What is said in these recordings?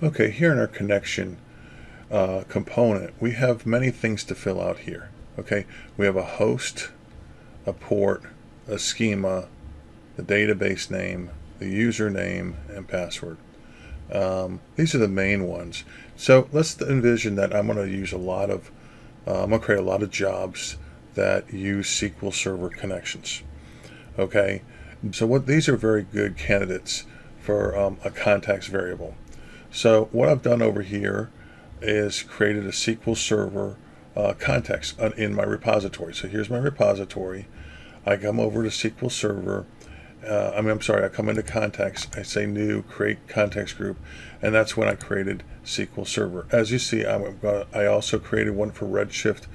Okay, here in our connection uh, component, we have many things to fill out here. Okay, we have a host, a port, a schema, the database name, the username, and password. Um, these are the main ones. So let's envision that I'm going to use a lot of, uh, I'm going to create a lot of jobs that use SQL Server connections. Okay, so what these are very good candidates for um, a context variable. So what I've done over here is created a SQL Server uh, context in my repository. So here's my repository. I come over to SQL Server. Uh, I mean, I'm sorry, I come into context. I say new, create context group, and that's when I created SQL Server. As you see, I'm I also created one for Redshift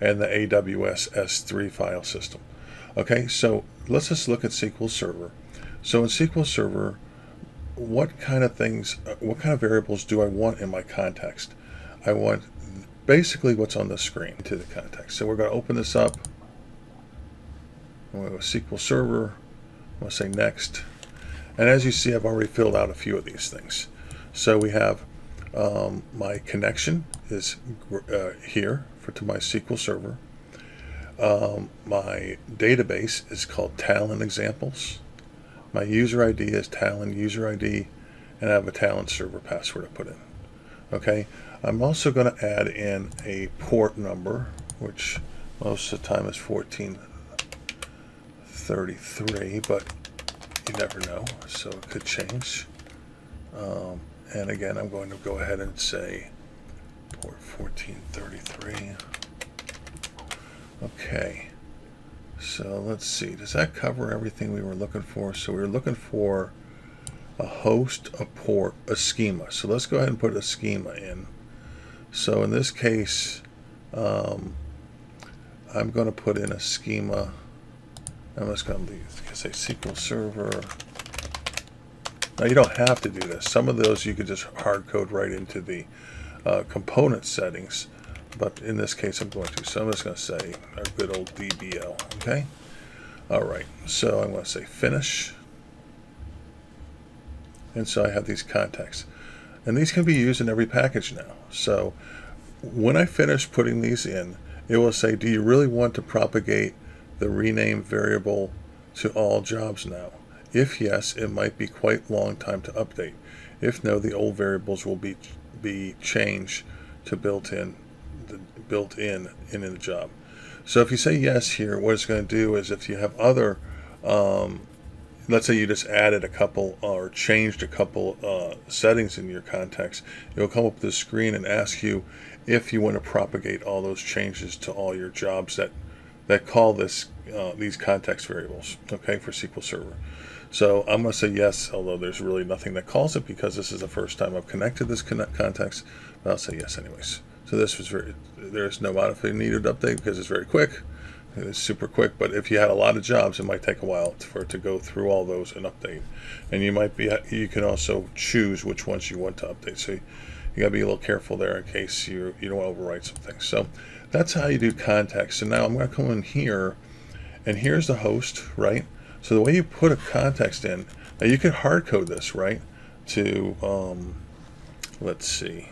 and the AWS S3 file system. Okay, so let's just look at SQL Server. So in SQL Server, what kind of things, uh, what kind of variables do I want in my context? I want basically what's on the screen to the context. So we're going to open this up. I'm going to go SQL Server. I'm going to say next. And as you see, I've already filled out a few of these things. So we have um, my connection is uh, here for to my SQL Server. Um, my database is called Talend Examples. My user ID is Talend user ID, and I have a Talend server password to put in. Okay, I'm also going to add in a port number, which most of the time is 1433, but you never know, so it could change. Um, and again, I'm going to go ahead and say port 1433. Okay. So let's see, does that cover everything we were looking for? So we were looking for a host, a port, a schema. So let's go ahead and put a schema in. So in this case, um, I'm going to put in a schema. I'm just going to say SQL Server. Now you don't have to do this. Some of those you could just hard code right into the uh, component settings but in this case I'm going to. So I'm just going to say our good old DBO, okay? All right, so I'm going to say finish. And so I have these contacts. And these can be used in every package now. So when I finish putting these in, it will say, do you really want to propagate the rename variable to all jobs now? If yes, it might be quite long time to update. If no, the old variables will be, be changed to built-in built in in the job. So if you say yes here, what it's going to do is if you have other, um, let's say you just added a couple or changed a couple uh, settings in your context, it'll come up with the screen and ask you if you want to propagate all those changes to all your jobs that that call this uh, these context variables, okay, for SQL Server. So I'm going to say yes, although there's really nothing that calls it because this is the first time I've connected this context, but I'll say yes anyways. So this was very, there's no modification needed update because it's very quick. It's super quick, but if you had a lot of jobs, it might take a while for it to go through all those and update. And you might be, you can also choose which ones you want to update. So you, you gotta be a little careful there in case you, you don't overwrite some things. So that's how you do context. So now I'm gonna come in here and here's the host, right? So the way you put a context in, now you can hard code this, right? To, um, let's see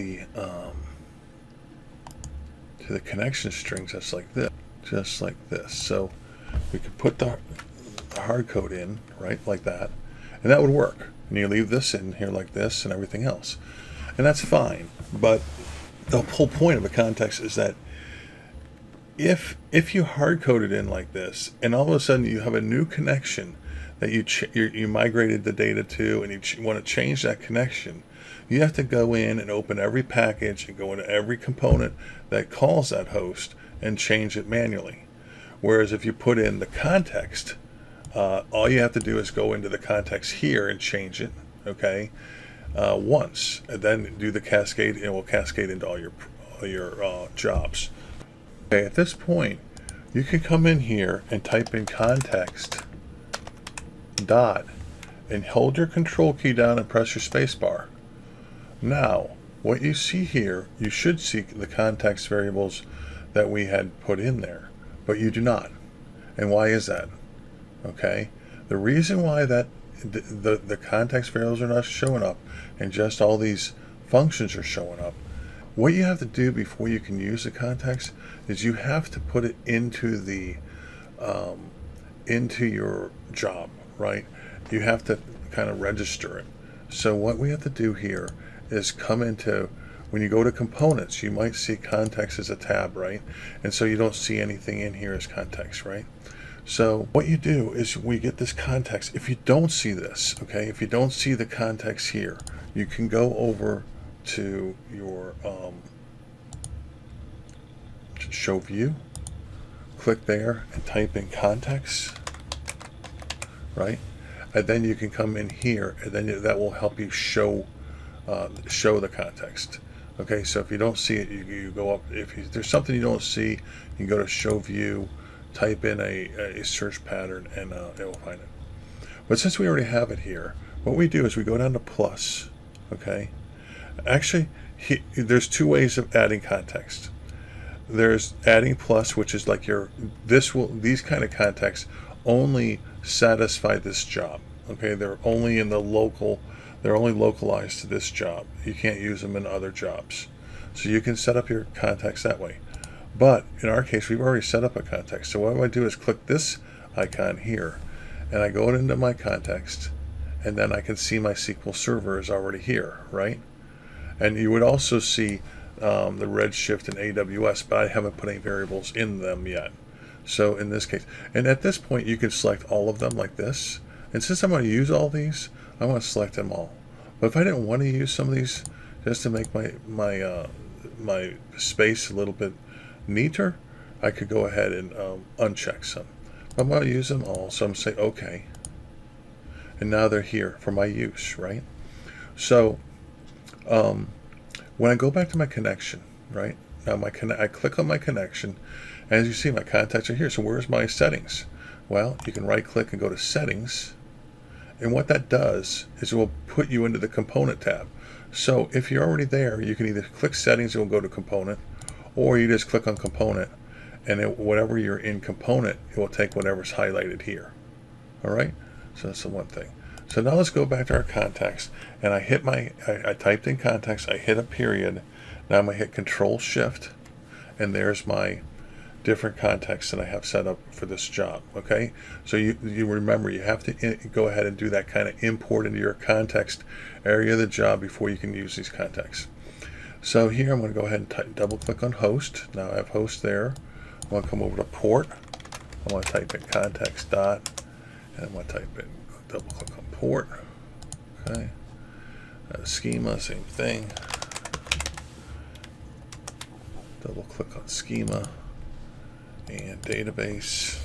the um, to the connection strings just like this just like this. So we could put the, the hard code in right like that and that would work. And you leave this in here like this and everything else. And that's fine. But the whole point of a context is that if if you hard code it in like this and all of a sudden you have a new connection that you you migrated the data to and you want to change that connection you have to go in and open every package and go into every component that calls that host and change it manually. Whereas if you put in the context, uh, all you have to do is go into the context here and change it, okay, uh, once, and then do the cascade, and it will cascade into all your all your uh, jobs. Okay, at this point, you can come in here and type in context dot and hold your control key down and press your spacebar. Now, what you see here, you should see the context variables that we had put in there, but you do not. And why is that? Okay, the reason why that the, the, the context variables are not showing up and just all these functions are showing up. What you have to do before you can use the context is you have to put it into the um, into your job, right? You have to kind of register it. So what we have to do here is come into when you go to components, you might see context as a tab, right? And so you don't see anything in here as context, right? So what you do is we get this context. If you don't see this, okay, if you don't see the context here, you can go over to your um, show view, click there and type in context, right? And then you can come in here and then that will help you show uh, show the context. Okay, so if you don't see it, you, you go up. If you, there's something you don't see, you go to show view, type in a, a search pattern, and uh, it will find it. But since we already have it here, what we do is we go down to plus, okay? Actually, he, there's two ways of adding context. There's adding plus, which is like your this will these kind of contexts only satisfy this job. Okay, they're only in the local, they're only localized to this job. You can't use them in other jobs. So you can set up your context that way. But in our case, we've already set up a context. So what I do is click this icon here, and I go into my context, and then I can see my SQL Server is already here, right? And you would also see um, the Redshift and AWS, but I haven't put any variables in them yet. So in this case, and at this point you can select all of them like this. And since I'm going to use all these, I want to select them all. But if I didn't want to use some of these just to make my my uh, my space a little bit neater, I could go ahead and um, uncheck some. But I'm going to use them all, so I'm say OK. And now they're here for my use, right? So um, when I go back to my connection, right? Now my I click on my connection, as you see, my contacts are here. So where's my settings? Well, you can right click and go to settings. And what that does is it will put you into the component tab. So if you're already there, you can either click settings and go to component, or you just click on component and it, whatever you're in component, it will take whatever's highlighted here. All right, so that's the one thing. So now let's go back to our context and I hit my, I, I typed in context, I hit a period. Now I'm gonna hit control shift and there's my different contexts that I have set up for this job. Okay, so you, you remember you have to go ahead and do that kind of import into your context area of the job before you can use these contexts. So here I'm going to go ahead and double click on host. Now I have host there. I'm going to come over to port. I'm going to type in context dot, and I'm going to type in double click on port. Okay. Uh, schema, same thing. Double click on schema and database.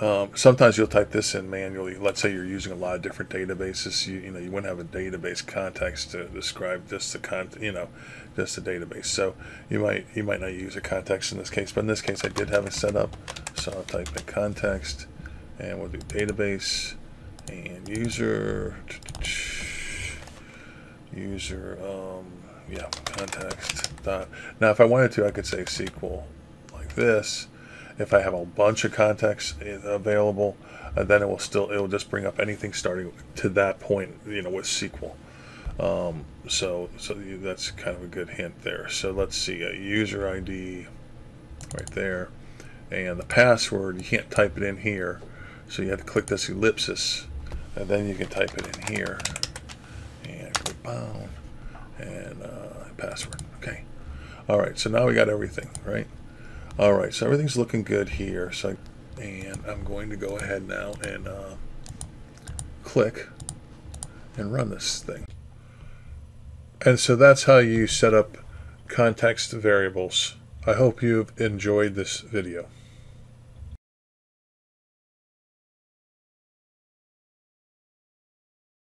Um, sometimes you'll type this in manually. Let's say you're using a lot of different databases. You, you know you wouldn't have a database context to describe just the con you know just the database. So you might you might not use a context in this case, but in this case I did have it set up. So I'll type in context and we'll do database and user user um, yeah context dot now if I wanted to I could say SQL like this. If I have a bunch of contexts available uh, then it will still it will just bring up anything starting to that point you know with SQL um, so so that's kind of a good hint there. So let's see a user ID right there and the password. You can't type it in here so you have to click this ellipsis, and then you can type it in here, and click bound, and uh, password. Okay. All right. So now we got everything, right? All right. So everything's looking good here. So, and I'm going to go ahead now and uh, click and run this thing. And so that's how you set up context variables. I hope you've enjoyed this video.